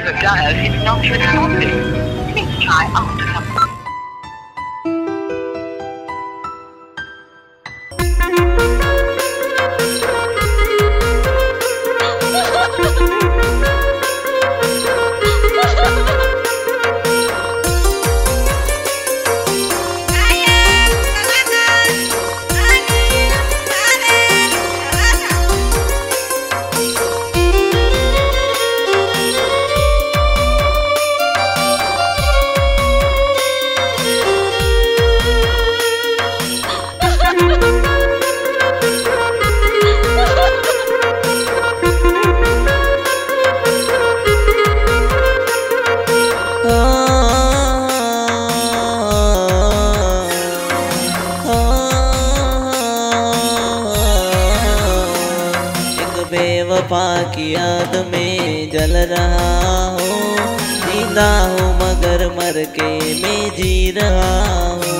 you have dialed is not responsive. Please try after some बेवफा की याद में जल रहा हूँ। जीता हूँ मगर मर के मैं जी रहा हूँ।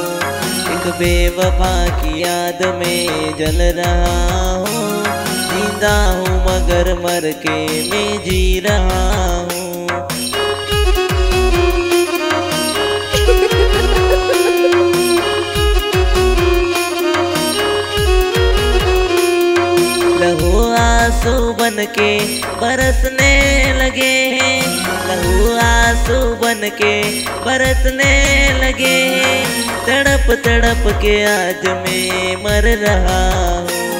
एक बेवफा की याद में जल रहा हूँ। जीता हूँ मगर मर के मैं जी रहा हूँ के बरसने लगे हैं। लहू आँसू बन के बरसने लगे हैं। तड़प तड़प के आज मैं मर रहा हूँ।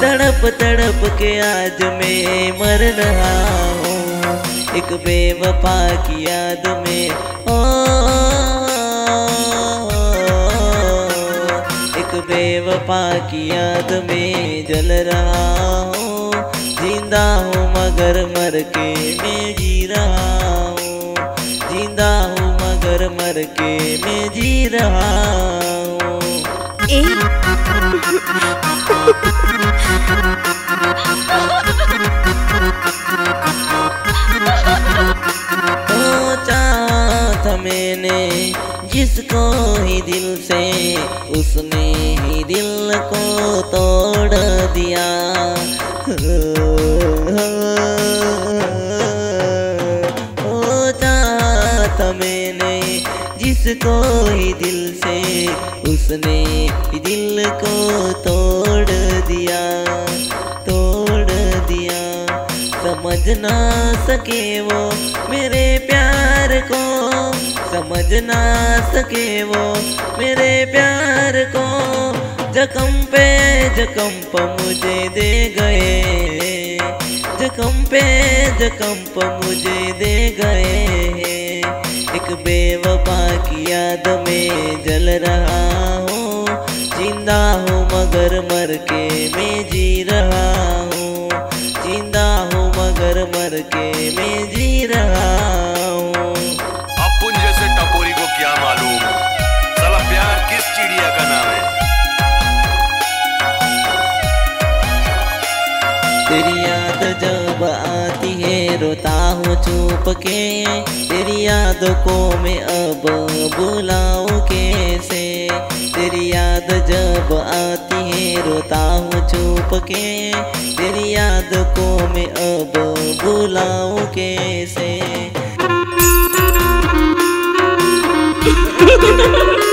तड़प तड़प के आज मैं मर रहा हूँ। एक बेवफा की याद में, ओ, एक बेवफा की याद में जल रहा हूँ। ज़िंदा हूँ मगर मर के मैं जी रहा हूँ। ज़िंदा हूँ मगर मर के मैं जी रहा हूँ। था मैंने जिसको ही दिल से, उसने ही दिल को तोड़ दिया। मैंने, जिसको ही दिल से, उसने दिल को तोड़ दिया तोड़ दिया। समझ ना सके वो मेरे प्यार को, समझ ना सके वो मेरे प्यार को। जख्म पे जखम मुझे दे गए। जखम पे जखम मुझे दे गए। एक बेवफा की याद में जल रहा हूँ। ज़िंदा हूँ मगर मर के मैं जी रहा चुप के तेरी याद को मैं अब बुलाऊं कैसे? तेरी याद जब आती है, रोता हूँ चुप के। तेरी याद को मैं अब बुलाऊं कैसे?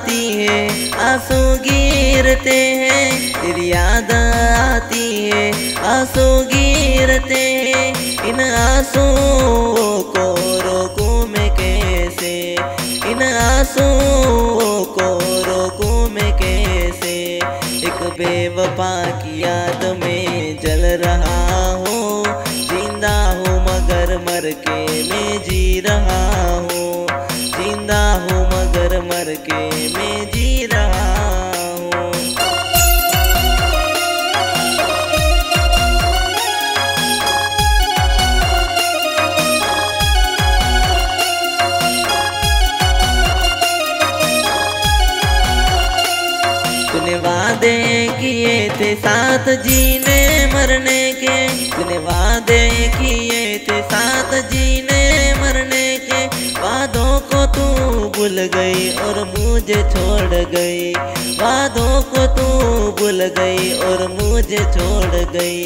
आती है, आँसू गिरते हैं, तेरी याद आती है, आँसू गिरते हैं, इन आंसुओं को रोकूं मैं कैसे? इन आंसुओं को रोकूं मैं कैसे? एक बेवफा की याद में जल रहा हूँ, ज़िंदा हूँ मगर मर के मैं जी रहा हूँ। थे साथ जीने मरने के तूने वादे किए थे। साथ जीने मरने के वादों को तू भूल गई और मुझे छोड़ गई। वादों को तू भूल गई और मुझे छोड़ गई।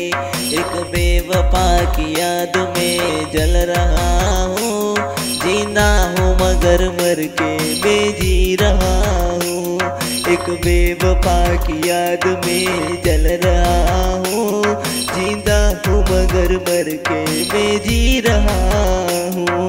एक बेवफा की याद में जल रहा हूँ। जीना हूँ मगर मर के बेजी रहा हूँ। एक बेवफा की याद में जल रहा हूँ। ज़िंदा हूँ मगर मर के मैं जी रहा हूँ।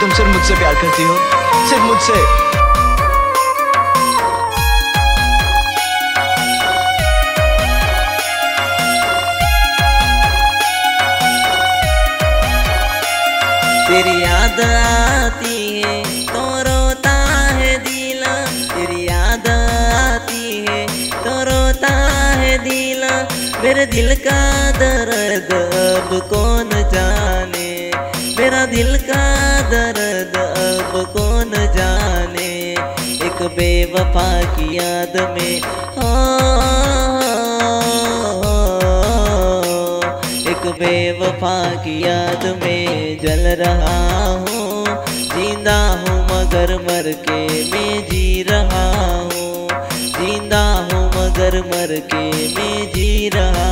तुम सिर्फ़ मुझसे प्यार करती हो। सिर्फ़ मुझसे। तेरी याद आती है तो रोता है दिल। तेरी याद आती है तो रोता है दिल। मेरे दिल का दर्द, अब कौन जाने? मेरा दिल का दर्द अब कौन जाने? एक बेवफा की याद में हाँ। एक बेवफा की याद में जल रहा हूँ। ज़िंदा हूँ मगर मर के मैं जी रहा हूँ। ज़िंदा हूँ मगर मर के मैं जी रहा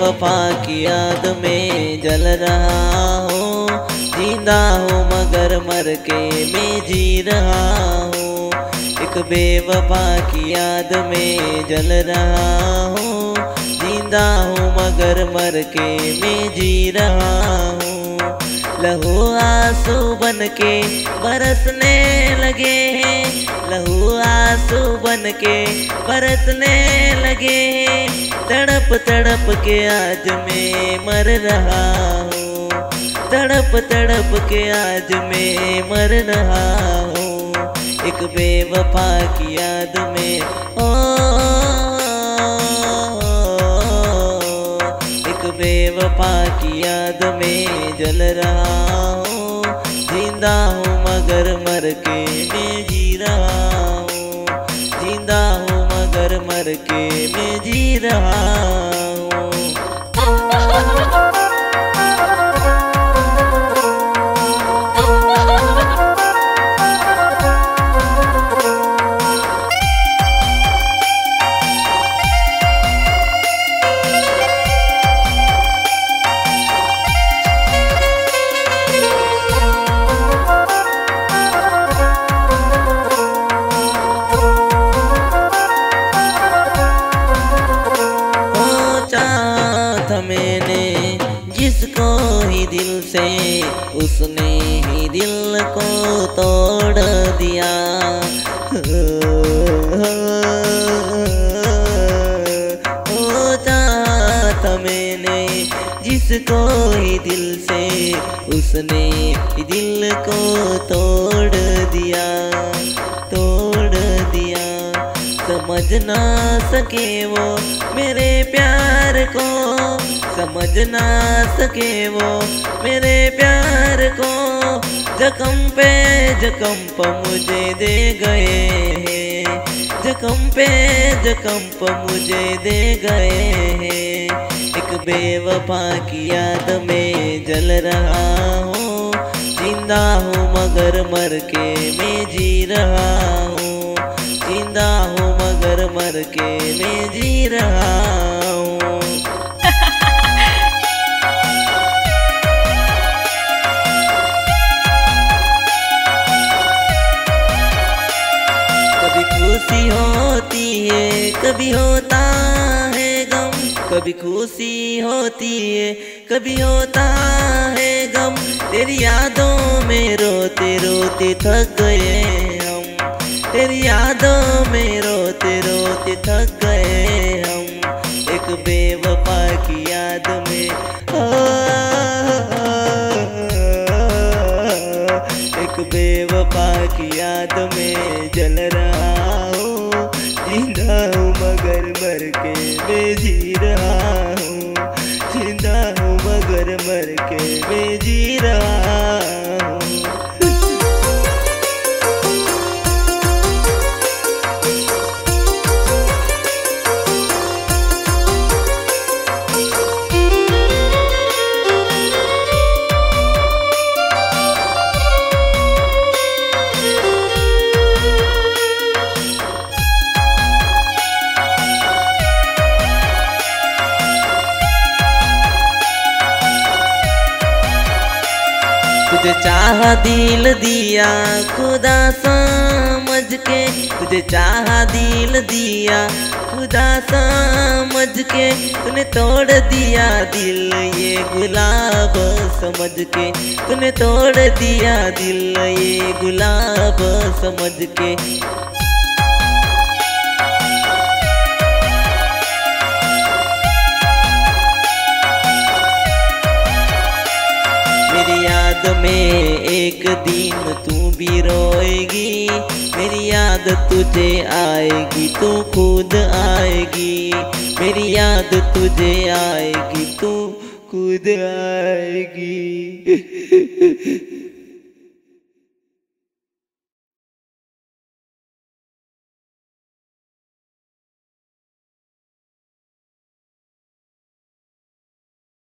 बेवफा की याद में जल रहा हूँ। ज़िंदा हूँ मगर मर के मैं जी रहा हूँ। एक बेवफा की याद में जल रहा हूँ। ज़िंदा हूँ मगर मर के मैं जी रहा हूँ। लहू आँसू बन के बरसने लगे हैं। लहू आँसू बन के बरसने लगे हैं। तड़प तड़प के आज मैं मर रहा हूँ। तड़प तड़प के आज मैं मर रहा हूँ। एक बेवफा की याद में, ओ बेवफा की याद में जल रहा हूँ ज़िंदा हूँ मगर मर के मैं जी रहा हूँ ज़िंदा हूँ मगर मर के मैं जी रहा हूँ उसने ही दिल को तोड़ दिया। ओ था मैंने जिसको ही दिल से उसने ही दिल को तोड़ दिया। समझ ना सके वो मेरे प्यार को। समझ ना सके वो मेरे प्यार को। जख्म पे जख्म प मुझे दे गए हैं। जख्म पे जख्म प मुझे दे गए हैं। एक बेवफा की याद में जल रहा हूँ। ज़िंदा हूँ मगर मर के मैं जी रहा हूँ। ज़िंदा हूँ मगर मर के मैं जी रहा कभी खुशी होती है, कभी होता है गम। कभी खुशी होती है, कभी होता है गम। तेरी यादों में रोते रोते थक गए। तेरी यादों में रोते रोते थक गए हम। एक बेवफा की याद में। एक बेवफा की याद में जल रहा हूँ। हूँ मगर मर के मैं जी रहा हूँ। हूँ मगर मर के मैं रहा तुझे चाह दिल दिया, खुदा समझ के। तुझे चाह दिल दिया, खुदा समझ के। तूने तोड़ दिया दिल ये गुलाब समझ के। तूने तोड़ दिया दिल ये गुलाब समझ के। याद में एक दिन तू भी रोएगी, मेरी याद तुझे आएगी, तू खुद आएगी। मेरी याद तुझे आएगी, तू खुद आएगी।